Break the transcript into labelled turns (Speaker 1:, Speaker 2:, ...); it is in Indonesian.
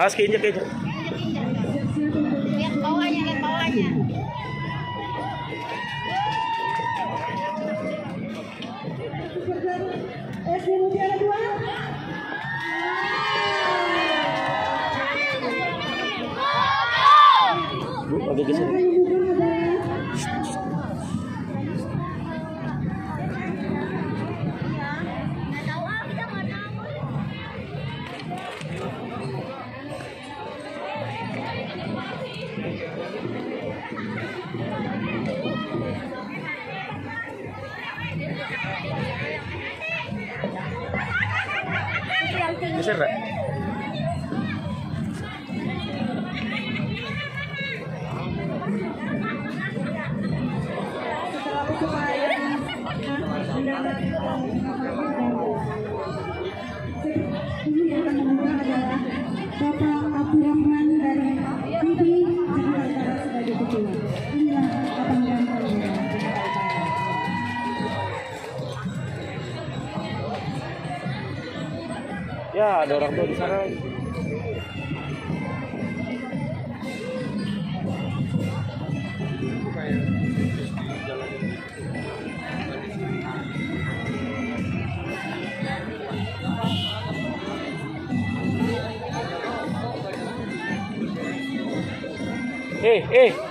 Speaker 1: Awas keinjek keinjek.
Speaker 2: Lihat bawahnya, lihat bawahnya.
Speaker 3: SD Mutiara 2.
Speaker 1: Bu, agak geser. Geser, Ra. Ya, ada orang tua di sana. Eh, eh,